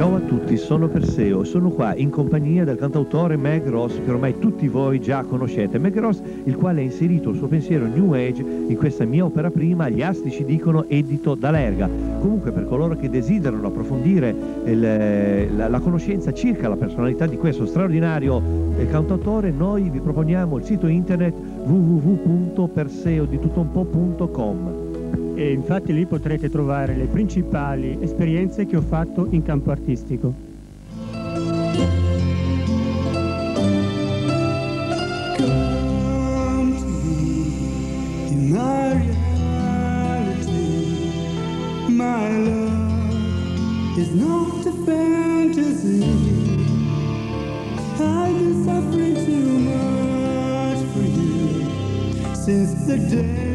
Ciao a tutti, sono Perseo sono qua in compagnia del cantautore Meg Ross che ormai tutti voi già conoscete. Meg Ross, il quale ha inserito il suo pensiero New Age in questa mia opera prima, Gli astici dicono edito da Lerga. Comunque per coloro che desiderano approfondire il, la, la, conoscenza circa la personalità di questo straordinario eh, cantautore, noi vi proponiamo il sito internet www.perseodituttounpo.com e infatti lì potrete trovare le principali esperienze che ho fatto in campo artistico. the day.